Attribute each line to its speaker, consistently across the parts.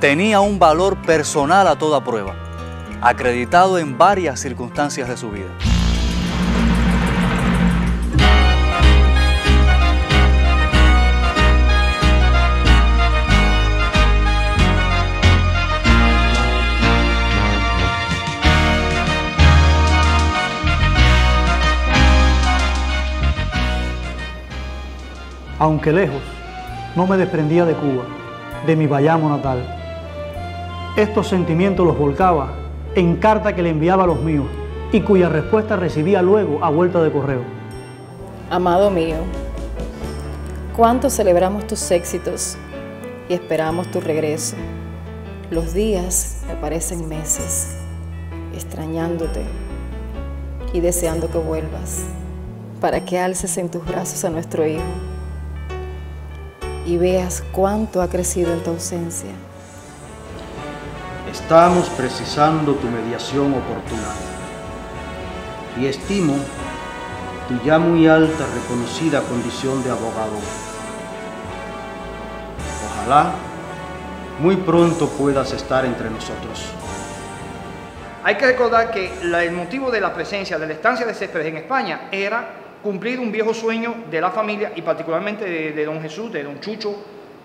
Speaker 1: tenía un valor personal a toda prueba, acreditado en varias circunstancias de su vida.
Speaker 2: Aunque lejos, no me desprendía de Cuba, de mi Bayamo natal. Estos sentimientos los volcaba en carta que le enviaba a los míos y cuya respuesta recibía luego a vuelta de correo.
Speaker 3: Amado mío, cuánto celebramos tus éxitos y esperamos tu regreso. Los días me parecen meses, extrañándote y deseando que vuelvas para que alces en tus brazos a nuestro hijo y veas cuánto ha crecido en tu ausencia.
Speaker 4: Estamos precisando tu mediación oportuna y estimo tu ya muy alta reconocida condición de abogado. Ojalá muy pronto puedas estar entre nosotros.
Speaker 5: Hay que recordar que el motivo de la presencia de la estancia de Céspedes en España era cumplir un viejo sueño de la familia y particularmente de, don Jesús, de don Chucho,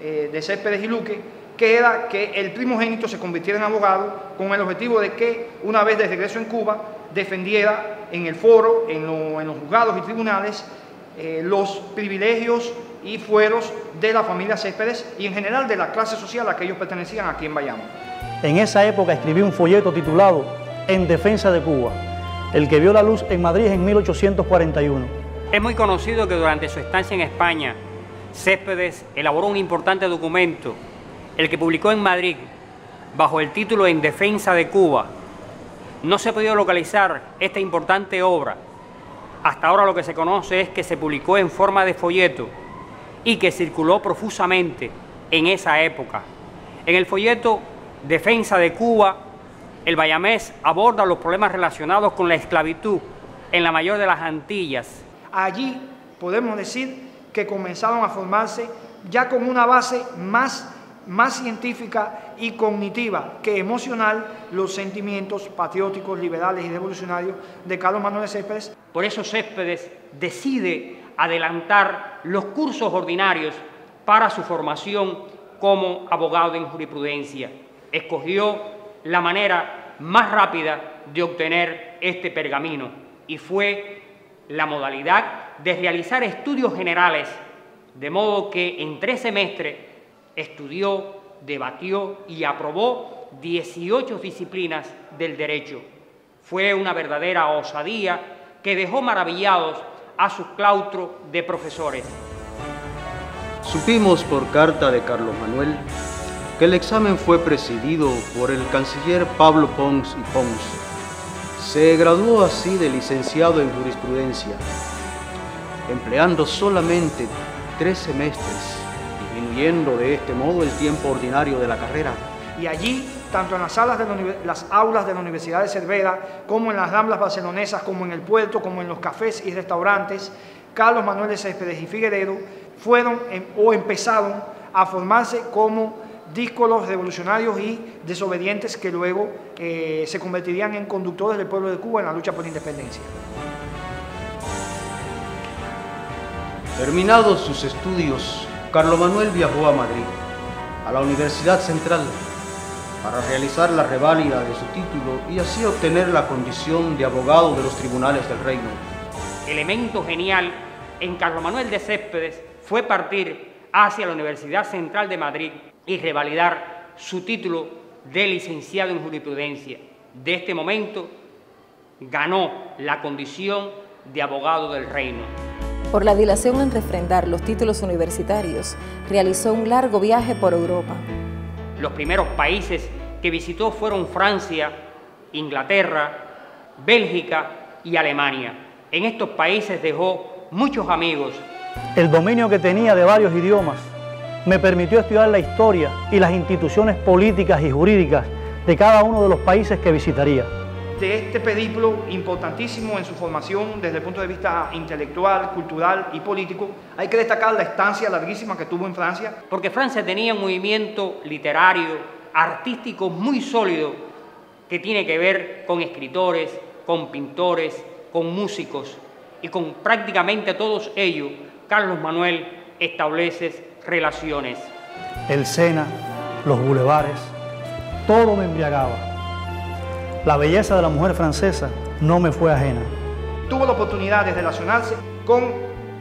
Speaker 5: eh, de Céspedes y Luque, que era que el primogénito se convirtiera en abogado con el objetivo de que una vez de regreso en Cuba defendiera en el foro, en, los juzgados y tribunales, eh, los privilegios y fueros de la familia Céspedes y en general de la clase social a que ellos pertenecían aquí en Bayamo.
Speaker 2: En esa época escribí un folleto titulado En defensa de Cuba, el que vio la luz en Madrid en 1841.
Speaker 6: Es muy conocido que durante su estancia en España, Céspedes elaboró un importante documento, el que publicó en Madrid bajo el título En defensa de Cuba. No se ha podido localizar esta importante obra. Hasta ahora lo que se conoce es que se publicó en forma de folleto y que circuló profusamente en esa época. En el folleto Defensa de Cuba, el Bayamés aborda los problemas relacionados con la esclavitud en la mayor de las Antillas
Speaker 5: allí podemos decir que comenzaron a formarse ya con una base más, más científica y cognitiva que emocional los sentimientos patrióticos, liberales y revolucionarios de Carlos Manuel Céspedes.
Speaker 6: Por eso Céspedes decide adelantar los cursos ordinarios para su formación como abogado en jurisprudencia. Escogió la manera más rápida de obtener este pergamino y fue la modalidad de realizar estudios generales, de modo que en tres semestres estudió, debatió y aprobó 18 disciplinas del derecho. Fue una verdadera osadía que dejó maravillados a su claustro de profesores.
Speaker 4: Supimos por carta de Carlos Manuel que el examen fue presidido por el canciller Pablo Pons y Pons, se graduó así de licenciado en jurisprudencia, empleando solamente tres semestres, disminuyendo de este modo el tiempo ordinario de la carrera.
Speaker 5: Y allí, tanto en las, salas de las aulas de la Universidad de Cervera, como en las ramblas barcelonesas, como en el puerto, como en los cafés y restaurantes, Carlos Manuel de Céspedes y Figueredo fueron em, o empezaron a formarse como díscolos revolucionarios y desobedientes que luego eh, se convertirían en conductores del pueblo de Cuba en la lucha por la independencia.
Speaker 4: Terminados sus estudios, Carlos Manuel viajó a Madrid, a la Universidad Central, para realizar la reválida de su título y así obtener la condición de abogado de los tribunales del reino.
Speaker 6: Elemento genial en Carlos Manuel de Céspedes fue partir hacia la Universidad Central de Madrid y revalidar su título de licenciado en jurisprudencia. De este momento ganó la condición de abogado del reino.
Speaker 3: Por la dilación en refrendar los títulos universitarios, realizó un largo viaje por Europa.
Speaker 6: Los primeros países que visitó fueron Francia, Inglaterra, Bélgica y Alemania. En estos países dejó muchos amigos.
Speaker 2: El dominio que tenía de varios idiomas me permitió estudiar la historia y las instituciones políticas y jurídicas de cada uno de los países que visitaría.
Speaker 5: De este periplo importantísimo en su formación desde el punto de vista intelectual, cultural y político, hay que destacar la estancia larguísima que tuvo en Francia.
Speaker 6: Porque Francia tenía un movimiento literario, artístico muy sólido que tiene que ver con escritores, con pintores, con músicos y con prácticamente todos ellos, Carlos Manuel establece relaciones.
Speaker 2: El Sena, los bulevares, todo me embriagaba. La belleza de la mujer francesa no me fue ajena.
Speaker 5: Tuvo la oportunidad de relacionarse con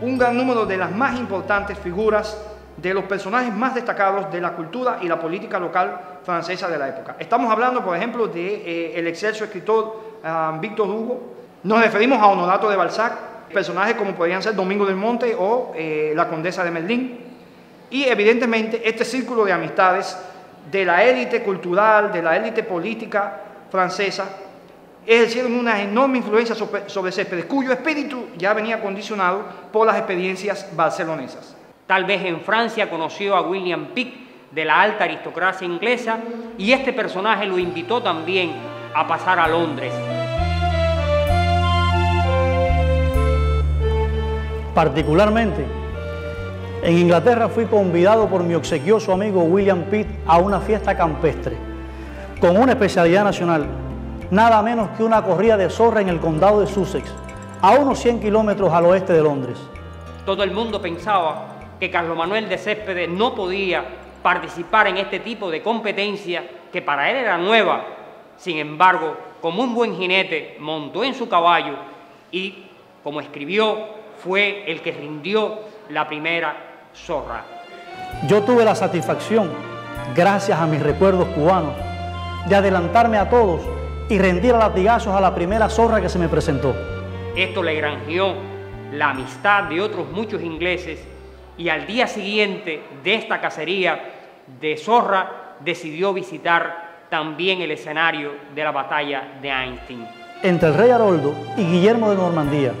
Speaker 5: un gran número de las más importantes figuras de los personajes más destacados de la cultura y la política local francesa de la época. Estamos hablando, por ejemplo, de eh, el excelso escritor ah, Víctor Hugo. Nos referimos a Honorato de Balzac, personajes como podrían ser Domingo del Monte o eh, la Condesa de Merlín. Y evidentemente este círculo de amistades de la élite cultural, de la élite política francesa, ejercieron una enorme influencia sobre, sobre Céspedes, cuyo espíritu ya venía condicionado por las experiencias barcelonesas.
Speaker 6: Tal vez en Francia conoció a William Pitt de la alta aristocracia inglesa y este personaje lo invitó también a pasar a Londres.
Speaker 2: Particularmente, en Inglaterra fui convidado por mi obsequioso amigo William Pitt a una fiesta campestre, con una especialidad nacional, nada menos que una corrida de zorra en el condado de Sussex, a unos 100 kilómetros al oeste de Londres.
Speaker 6: Todo el mundo pensaba que Carlos Manuel de Céspedes no podía participar en este tipo de competencia que para él era nueva. Sin embargo, como un buen jinete, montó en su caballo y, como escribió, fue el que rindió la primera zorra.
Speaker 2: Yo tuve la satisfacción, gracias a mis recuerdos cubanos, de adelantarme a todos y rendir a latigazos a la primera zorra que se me presentó.
Speaker 6: Esto le granjeó la amistad de otros muchos ingleses y al día siguiente de esta cacería de zorra decidió visitar también el escenario de la batalla de Einstein.
Speaker 2: Entre el rey Haroldo y Guillermo de Normandía,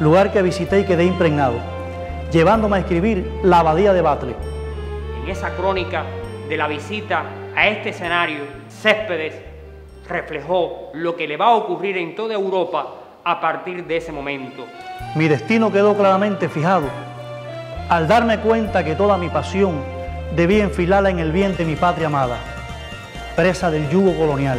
Speaker 2: lugar que visité y quedé impregnado llevándome a escribir La Abadía de Batle.
Speaker 6: En esa crónica de la visita a este escenario, Céspedes reflejó lo que le va a ocurrir en toda Europa a partir de ese momento.
Speaker 2: Mi destino quedó claramente fijado al darme cuenta que toda mi pasión debía enfilarla en el vientre de mi patria amada, presa del yugo colonial.